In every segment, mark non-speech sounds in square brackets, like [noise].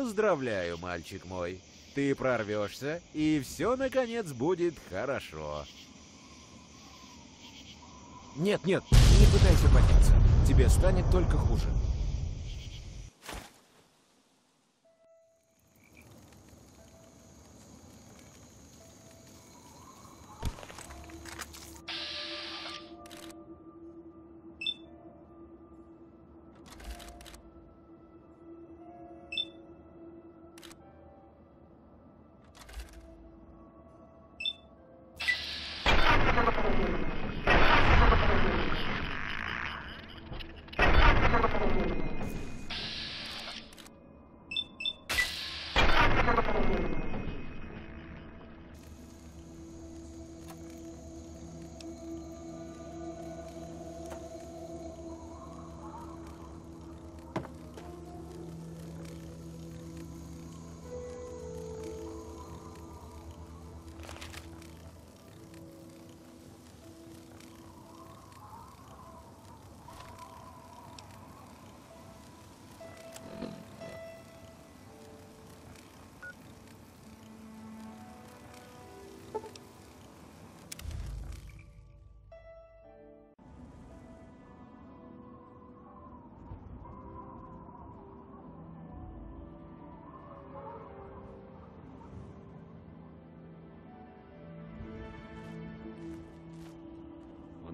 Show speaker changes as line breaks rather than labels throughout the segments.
Поздравляю, мальчик мой. Ты прорвешься, и все, наконец, будет хорошо.
Нет, нет, не пытайся подняться. Тебе станет только хуже.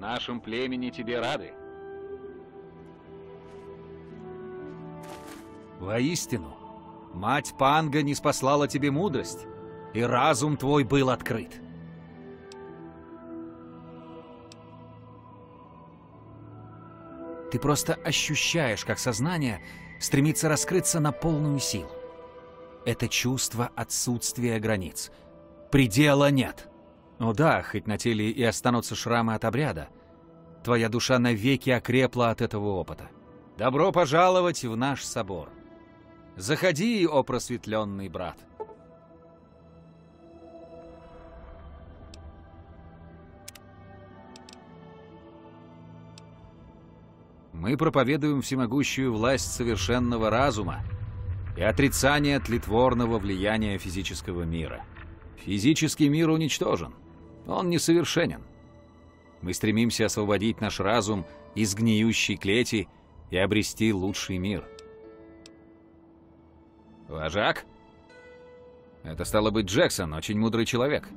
Нашем племени тебе рады.
Воистину, мать Панга не спаслала тебе мудрость, и разум твой был открыт. Ты просто ощущаешь, как сознание стремится раскрыться на полную силу. Это чувство отсутствия границ. Предела нет. Ну да, хоть на теле и останутся шрамы от обряда, твоя душа навеки окрепла от этого опыта. Добро пожаловать в наш собор. Заходи, о просветленный брат. Мы проповедуем всемогущую власть совершенного разума и отрицание тлетворного влияния физического мира. Физический мир уничтожен. Он несовершенен. Мы стремимся освободить наш разум из гниющей клети и обрести лучший мир. Вожак? Это стало быть Джексон, очень мудрый человек.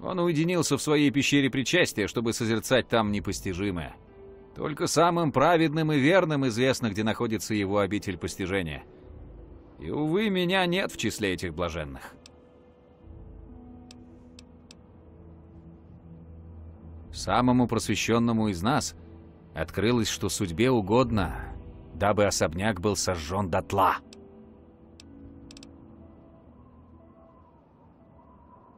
Он уединился в своей пещере причастия, чтобы созерцать там непостижимое. Только самым праведным и верным известно, где находится его обитель постижения. И, увы, меня нет в числе этих блаженных. Самому просвещенному из нас открылось, что судьбе угодно, дабы особняк был сожжен дотла.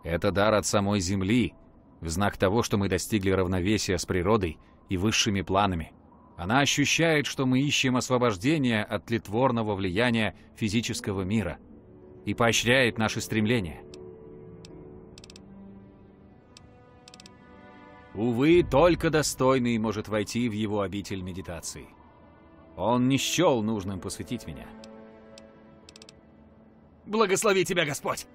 Это дар от самой Земли, в знак того, что мы достигли равновесия с природой и высшими планами. Она ощущает, что мы ищем освобождения от тлетворного влияния физического мира и поощряет наши стремления. Увы, только достойный может войти в его обитель медитации. Он не счел нужным посвятить меня.
Благослови тебя, Господь!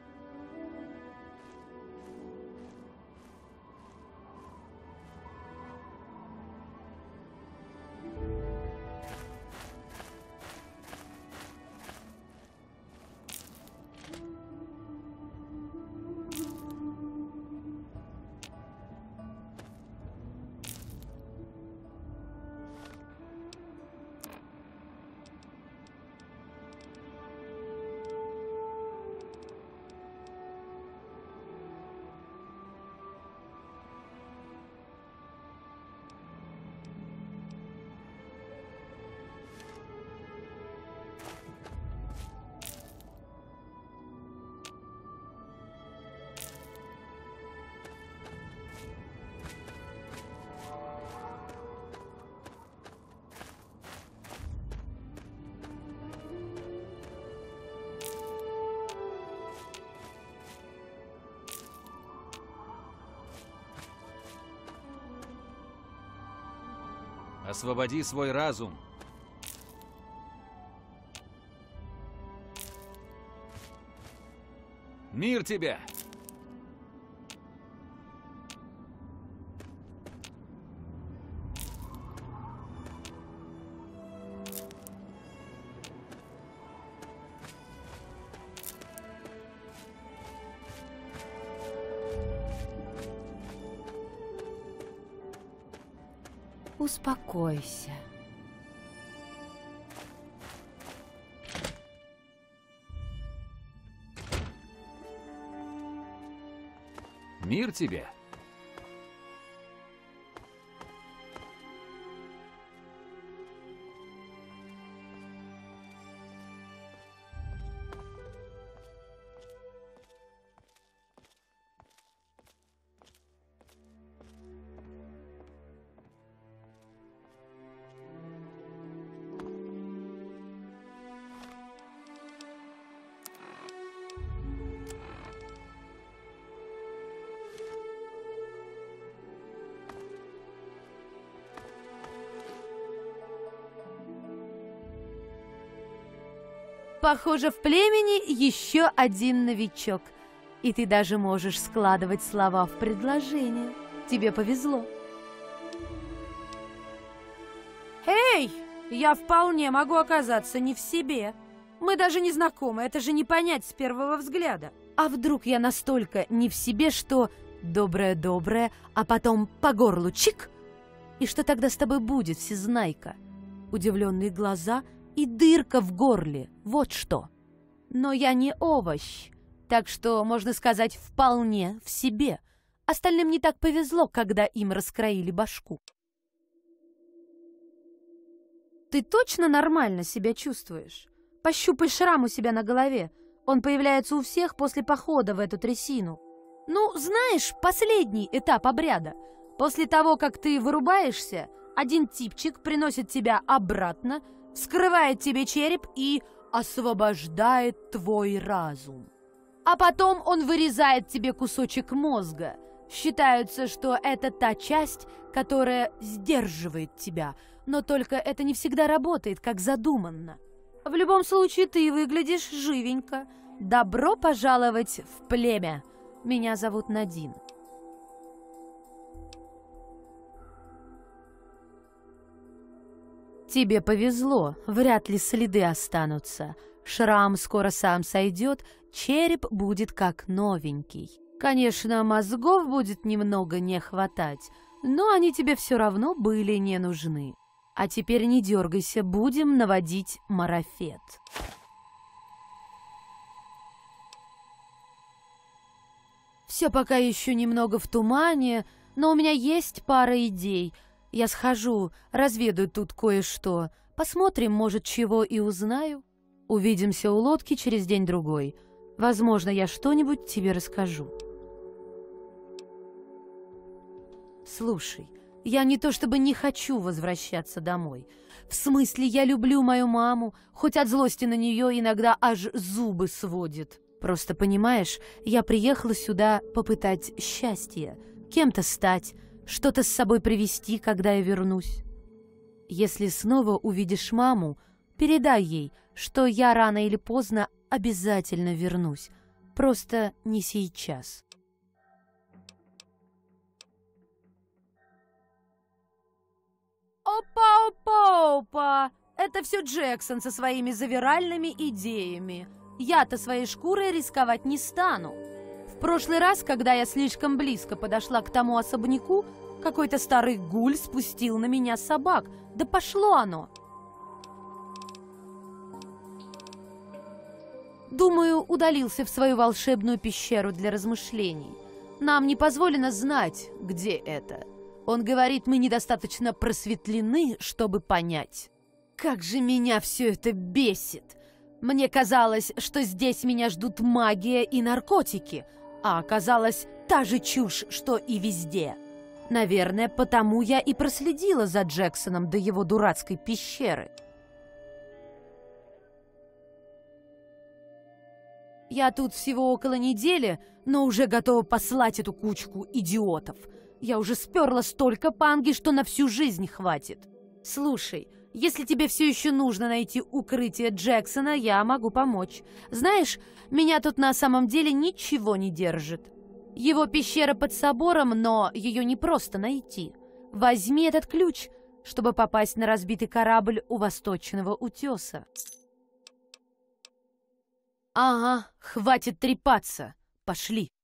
Освободи свой разум. Мир тебе.
Успокойся.
Мир тебе!
Похоже, в племени еще один новичок. И ты даже можешь складывать слова в предложение. Тебе повезло.
Эй, я вполне могу оказаться не в себе. Мы даже не знакомы, это же не понять с первого взгляда.
А вдруг я настолько не в себе, что доброе-доброе, а потом по горлу чик? И что тогда с тобой будет, всезнайка? Удивленные глаза и дырка в горле, вот что. Но я не овощ, так что, можно сказать, вполне в себе. Остальным не так повезло, когда им раскроили башку.
Ты точно нормально себя чувствуешь? Пощупай шрам у себя на голове. Он появляется у всех после похода в эту трясину. Ну, знаешь, последний этап обряда. После того, как ты вырубаешься, один типчик приносит тебя обратно, вскрывает тебе череп и освобождает твой разум. А потом он вырезает тебе кусочек мозга. Считается, что это та часть, которая сдерживает тебя, но только это не всегда работает, как задуманно. В любом случае, ты выглядишь живенько. Добро пожаловать в племя. Меня зовут Надин.
Тебе повезло, вряд ли следы останутся. Шрам скоро сам сойдет, череп будет как новенький. Конечно, мозгов будет немного не хватать, но они тебе все равно были не нужны. А теперь не дергайся, будем наводить марафет. Все пока еще немного в тумане, но у меня есть пара идей. Я схожу, разведаю тут кое-что. Посмотрим, может, чего и узнаю. Увидимся у лодки через день-другой. Возможно, я что-нибудь тебе расскажу. Слушай, я не то чтобы не хочу возвращаться домой. В смысле, я люблю мою маму, хоть от злости на нее иногда аж зубы сводит. Просто, понимаешь, я приехала сюда попытать счастье, кем-то стать, что-то с собой привезти, когда я вернусь. Если снова увидишь маму, передай ей, что я рано или поздно обязательно вернусь. Просто не сейчас.
Опа-опа-опа! Это все Джексон со своими завиральными идеями. Я-то своей шкурой рисковать не стану. В прошлый раз, когда я слишком близко подошла к тому особняку, какой-то старый гуль спустил на меня собак. Да пошло оно! Думаю, удалился в свою волшебную пещеру для размышлений. Нам не позволено знать, где это. Он говорит, мы недостаточно просветлены, чтобы понять. Как же меня все это бесит! Мне казалось, что здесь меня ждут магия и наркотики, а оказалось та же чушь, что и везде. Наверное, потому я и проследила за Джексоном до его дурацкой пещеры. Я тут всего около недели, но уже готова послать эту кучку идиотов. Я уже сперла столько панги, что на всю жизнь хватит. Слушай,
Если тебе все еще нужно найти укрытие Джексона, я могу помочь. Знаешь, меня тут на самом деле ничего не держит. Его пещера под собором, но ее не просто найти. Возьми этот ключ, чтобы попасть на разбитый корабль у восточного утеса. Ага, хватит трепаться. Пошли.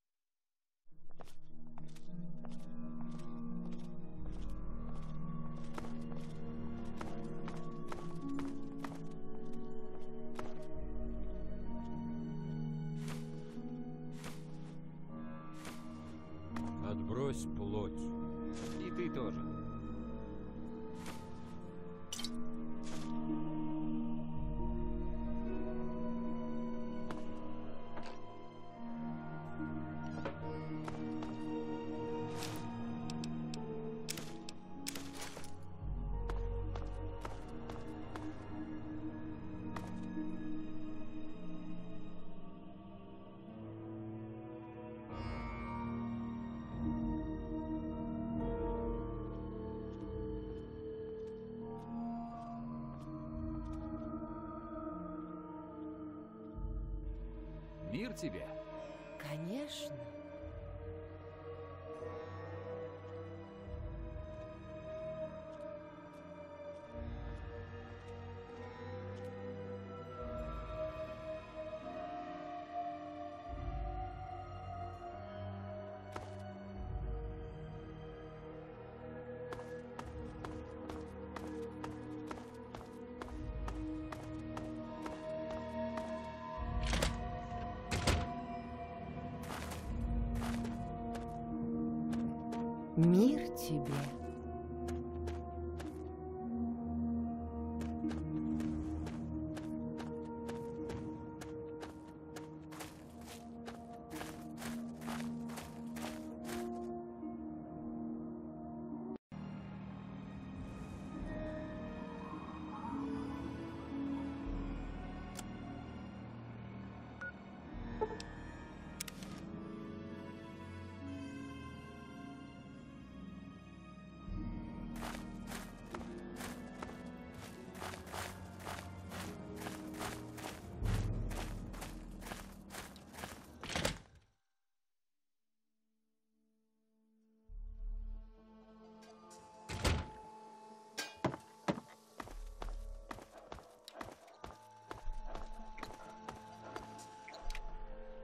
Мир тебе.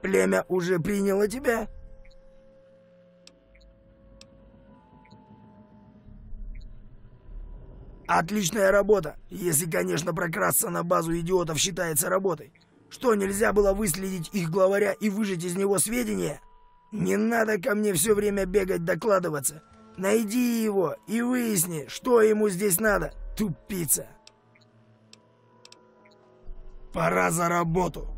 Племя уже приняло тебя? Отличная работа, если, конечно, прокрасться на базу идиотов считается работой. Что, нельзя было выследить их главаря и выжать из него сведения? Не надо ко мне все время бегать докладываться. Найди его и выясни, что ему здесь надо, тупица. Пора за работу.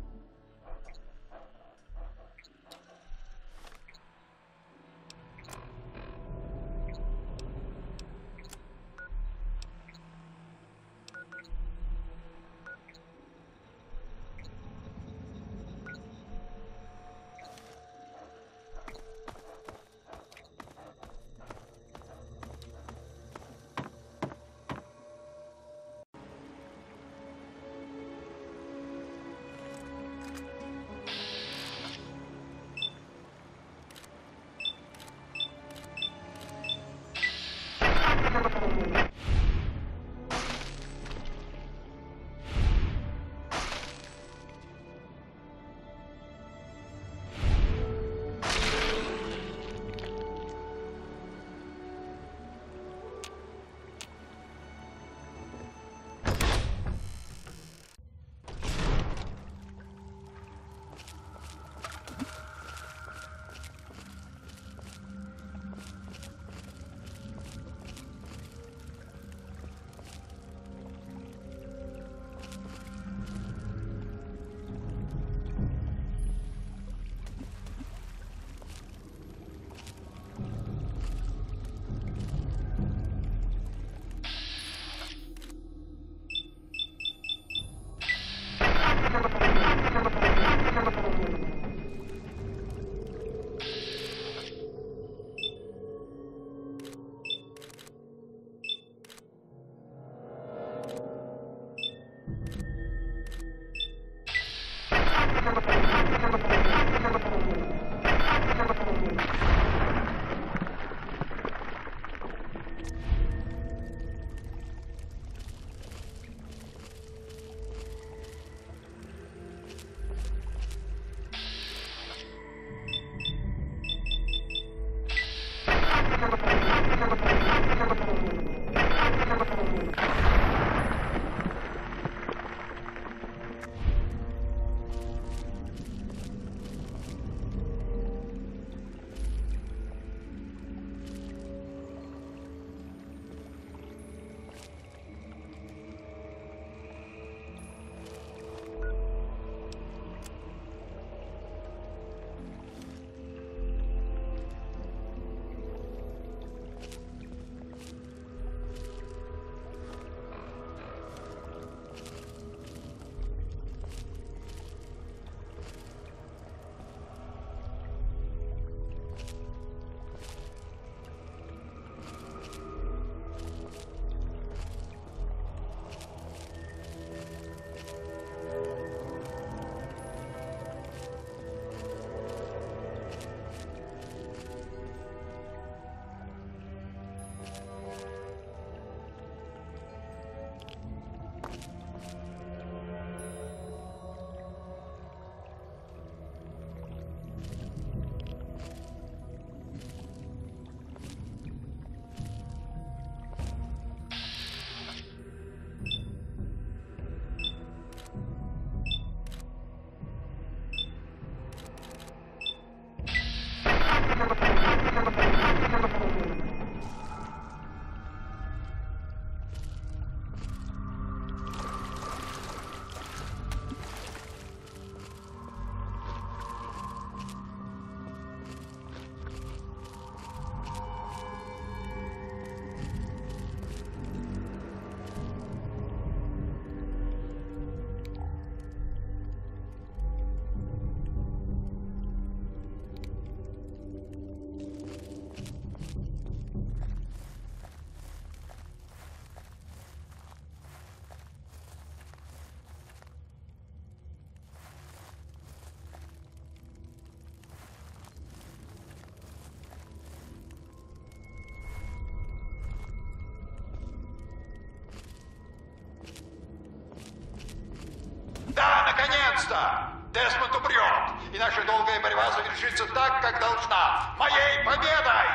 Наконец-то! Десмонд умрет, и наша долгая борьба завершится так, как должна. Моей победой!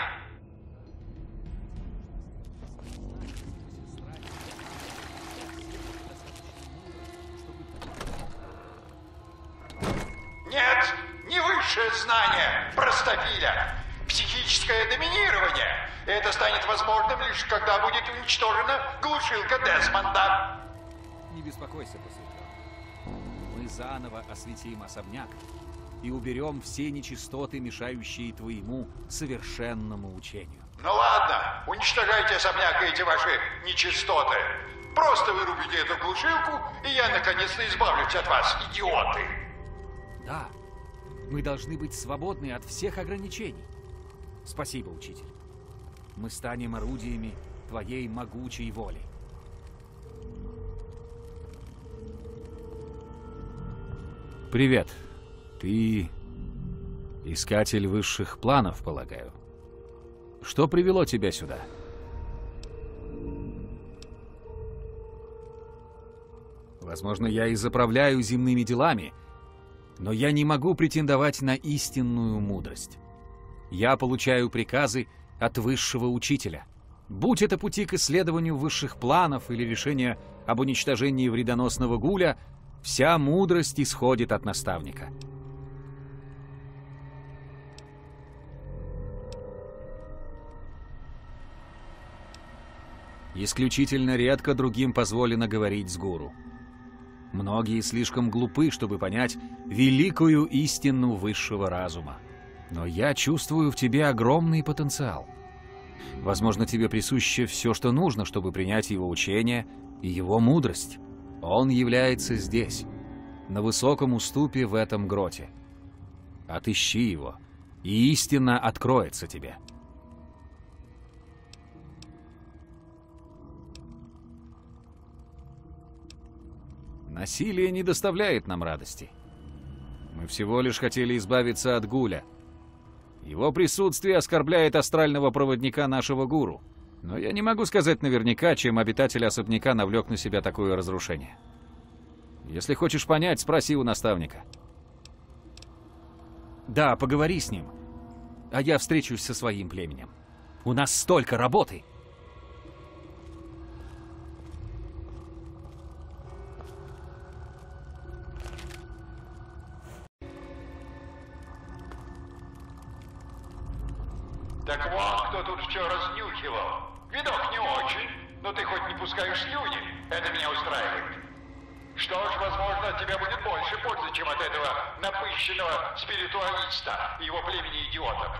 Нет, не высшее знание простофиля. Психическое доминирование. Это станет возможным лишь когда будет уничтожена глушилка Десмонда.
Не беспокойся, посылка. Мы заново осветим особняк и уберем все нечистоты, мешающие твоему совершенному учению.
Ну ладно, уничтожайте особняк и эти ваши нечистоты. Просто вырубите эту глушилку, и я наконец-то избавлюсь от вас, идиоты.
Да, мы должны быть свободны от всех ограничений. Спасибо, учитель. Мы станем орудиями твоей могучей воли.
Привет. Ты искатель высших планов, полагаю. Что привело тебя сюда? Возможно, я и заправляю земными делами, но я не могу претендовать на истинную мудрость. Я получаю приказы от высшего учителя. Будь это пути к исследованию высших планов или решение об уничтожении вредоносного гуля, вся мудрость исходит от наставника. Исключительно редко другим позволено говорить с гуру. Многие слишком глупы, чтобы понять великую истину высшего разума. Но я чувствую в тебе огромный потенциал. Возможно, тебе присуще все, что нужно, чтобы принять его учение и его мудрость. Он является здесь, на высоком уступе в этом гроте. Отыщи его, и истина откроется тебе. Насилие не доставляет нам радости. Мы всего лишь хотели избавиться от Гуля. Его присутствие оскорбляет астрального проводника нашего гуру. Но я не могу сказать наверняка, чем обитатель особняка навлек на себя такое разрушение. Если хочешь понять, спроси у наставника. Да, поговори с ним. А я встречусь со своим племенем. У нас столько работы.
Так вот, кто тут все разнюхивал. Видок не очень, но ты хоть не пускаешь слюни. Это меня устраивает. Что ж, возможно, от тебя будет больше пользы, чем от этого напыщенного спиритуалиста и его племени идиотов.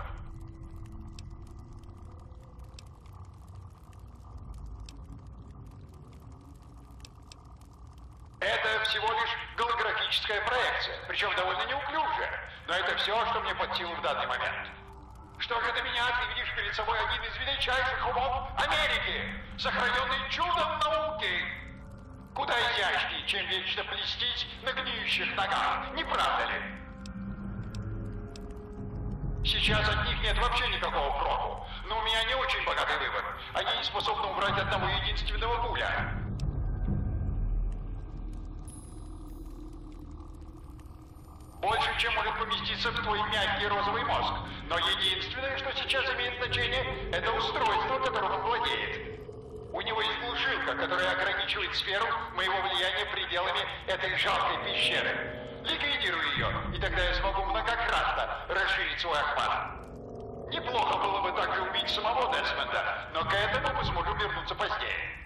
Богатый выбор. Они не способны убрать одного единственного пуля. Больше, чем может поместиться в твой мягкий розовый мозг. Но единственное, что сейчас имеет значение, это устройство, которым он владеет. У него есть глушилка, которая ограничивает сферу моего влияния пределами этой жалкой пещеры. Ликвидирую ее, и тогда я смогу многократно расширить свой охват. Неплохо было бы также убить самого Десмонда, но к этому мы сможем вернуться позднее.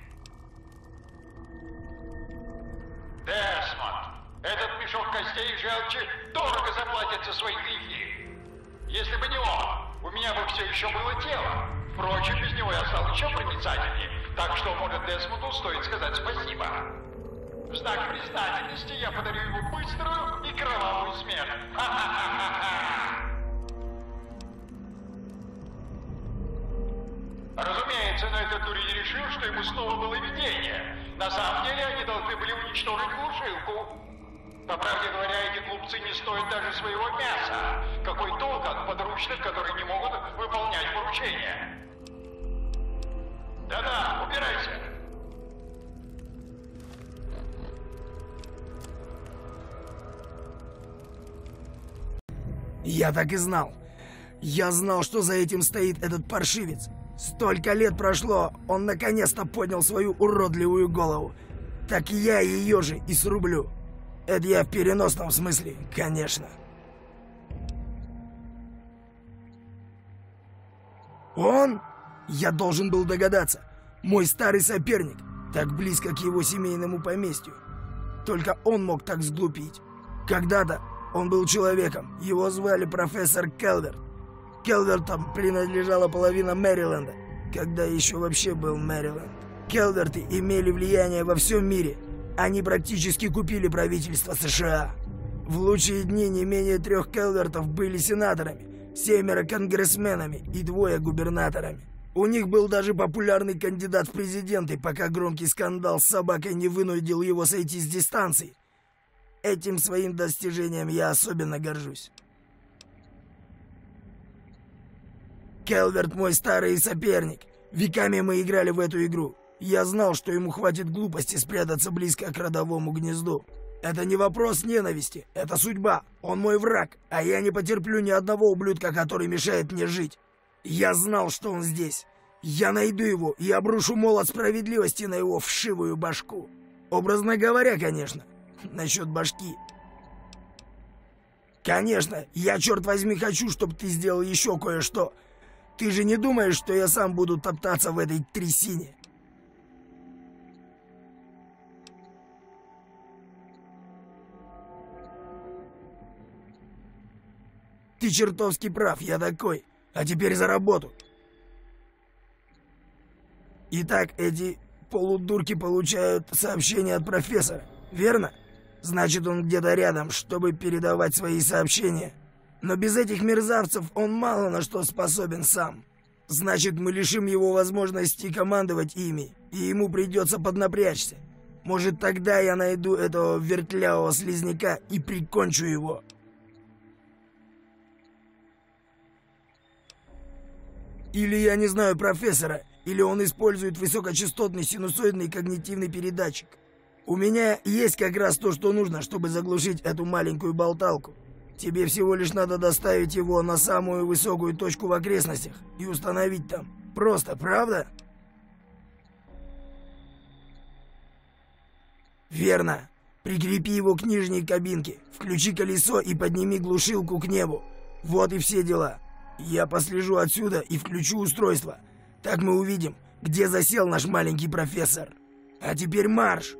Десмонд, этот мешок костей и желчи дорого заплатит за свои грехи. Если бы не он, у меня бы все еще было тело. Впрочем, без него я стал еще проницательнее, так что, может, Десмонду стоит сказать спасибо. В знак признательности я подарю ему быструю и кровавую смерть. Ха-ха-ха-ха-ха! Разумеется, на этот дурень решил, что ему снова было видение. На самом деле они должны были уничтожить глушилку. По правде говоря, эти глупцы не стоят даже своего мяса. Какой толк от подручных, которые не могут выполнять поручения? Да-да, убирайся.
Я так и знал. Я знал, что за этим стоит этот паршивец. Столько лет прошло, он наконец-то поднял свою уродливую голову. Так я ее же и срублю. Это я в переносном смысле, конечно. Он? Я должен был догадаться. Мой старый соперник, так близко к его семейному поместью. Только он мог так сглупить. Когда-то он был человеком, его звали профессор Келверт. Келвертам принадлежала половина Мэриленда, когда еще вообще был Мэриленд. Келверты имели влияние во всем мире. Они практически купили правительство США. В лучшие дни не менее трех Келвертов были сенаторами, семеро конгрессменами и двое губернаторами. У них был даже популярный кандидат в президенты, пока громкий скандал с собакой не вынудил его сойти с дистанции. Этим своим достижением я особенно горжусь. Келверт мой старый соперник. Веками мы играли в эту игру. Я знал, что ему хватит глупости спрятаться близко к родовому гнезду. Это не вопрос ненависти, это судьба. Он мой враг, а я не потерплю ни одного ублюдка, который мешает мне жить. Я знал, что он здесь. Я найду его и обрушу молот справедливости на его вшивую башку. Образно говоря, конечно. [laughs] Насчет башки. Конечно, я, черт возьми, хочу, чтобы ты сделал еще кое-что. Ты же не думаешь, что я сам буду топтаться в этой трясине? Ты чертовски прав, я такой. А теперь за работу. Итак, эти полудурки получают сообщение от профессора, верно? Значит, он где-то рядом, чтобы передавать свои сообщения. Но без этих мерзавцев он мало на что способен сам. Значит, мы лишим его возможности командовать ими, и ему придется поднапрячься. Может, тогда я найду этого вертлявого слизняка и прикончу его. Или я не знаю профессора, или он использует высокочастотный синусоидный когнитивный передатчик. У меня есть как раз то, что нужно, чтобы заглушить эту маленькую болталку. Тебе всего лишь надо доставить его на самую высокую точку в окрестностях и установить там. Просто, правда? Верно. Прикрепи его к нижней кабинке, включи колесо и подними глушилку к небу. Вот и все дела. Я послежу отсюда и включу устройство. Так мы увидим, где засел наш маленький профессор. А теперь марш!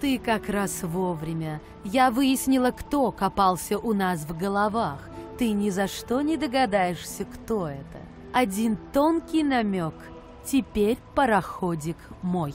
Ты как раз вовремя. Я выяснила, кто копался у нас в головах. Ты ни за что не догадаешься, кто это. Один тонкий намек. Теперь пароходик мой.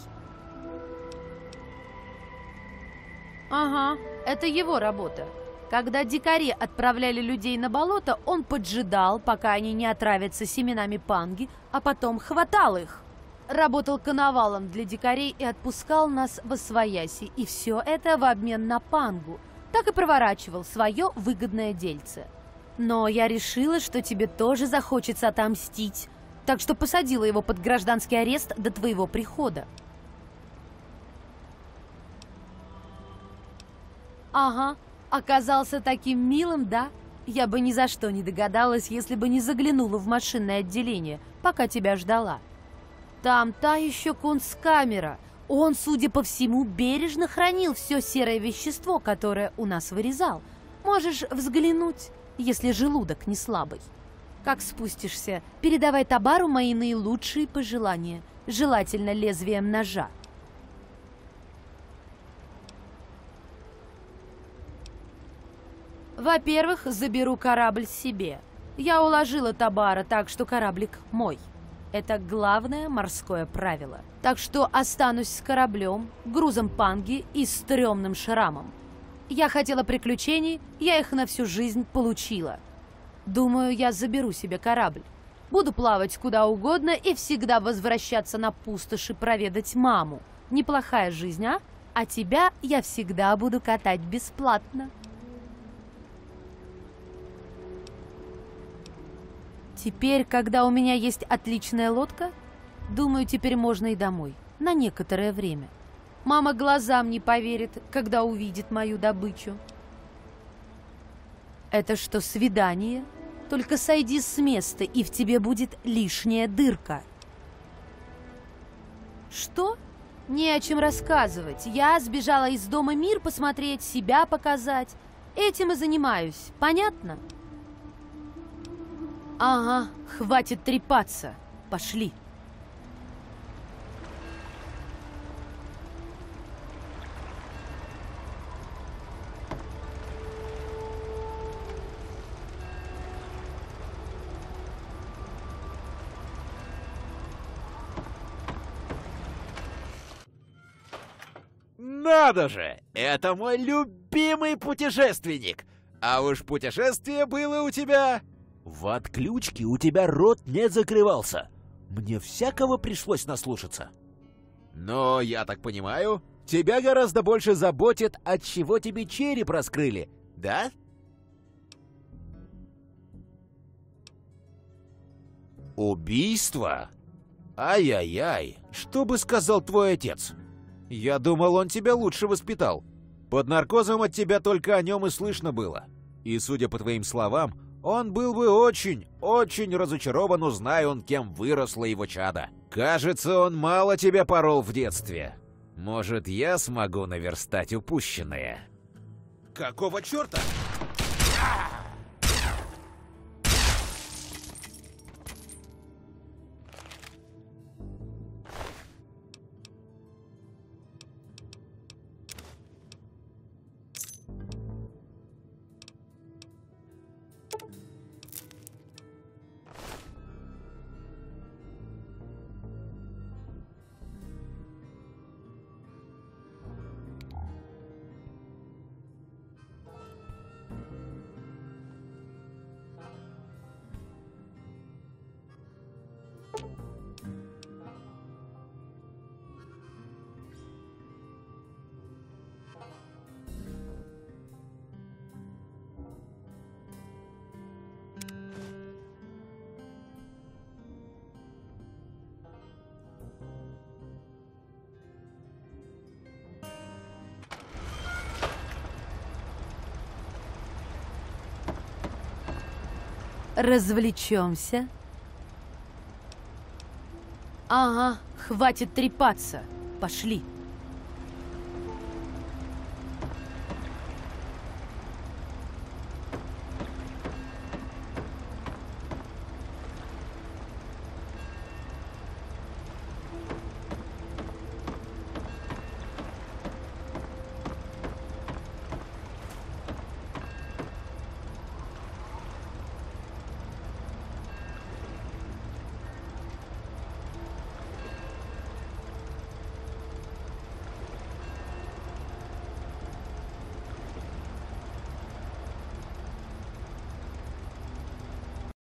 Ага, это его работа. Когда дикари отправляли людей на болото, он поджидал, пока они не отравятся семенами панги, а потом хватал их работал коновалом для дикарей и отпускал нас в Освояси, и все это в обмен на пангу. Так и проворачивал свое выгодное дельце. Но я решила, что тебе тоже захочется отомстить, так что посадила его под гражданский арест до твоего прихода. Ага, оказался таким милым, да? Я бы ни за что не догадалась, если бы не заглянула в машинное отделение, пока тебя ждала. Там та еще кунсткамера. Он, судя по всему, бережно хранил все серое вещество, которое у нас вырезал. Можешь взглянуть, если желудок не слабый. Как спустишься, передавай Табару мои наилучшие пожелания, желательно лезвием ножа. Во-первых, заберу корабль себе. Я уложила Табара так, что кораблик мой. Это главное морское правило. Так что останусь с кораблем, грузом панги и стрёмным шрамом. Я хотела приключений, я их на всю жизнь получила. Думаю, я заберу себе корабль. Буду плавать куда угодно и всегда возвращаться на пустоши проведать маму. Неплохая жизнь, а? А тебя я всегда буду катать бесплатно. Теперь, когда у меня есть отличная лодка, думаю, теперь можно и домой. На некоторое время. Мама глазам не поверит, когда увидит мою добычу. Это что, свидание? Только сойди с места, и в тебе будет лишняя дырка. Что? Не о чем рассказывать. Я сбежала из дома мир посмотреть, себя показать. Этим и занимаюсь. Понятно? Ага, хватит трепаться. Пошли.
Надо же! Это мой любимый путешественник! А уж путешествие было у тебя...
В отключке у тебя рот не закрывался. Мне всякого пришлось наслушаться.
Но, я так понимаю, тебя гораздо больше заботит, от чего тебе череп раскрыли, да?
Убийство? Ай-яй-яй, что бы сказал твой отец?
Я думал, он тебя лучше воспитал. Под наркозом от тебя только о нем и слышно было. И, судя по твоим словам, он был бы очень, очень разочарован, узная он, кем выросло его чадо. Кажется, он мало тебя порол в детстве. Может, я смогу наверстать упущенное?
Какого черта?
Развлечемся. Ага, хватит трепаться. Пошли.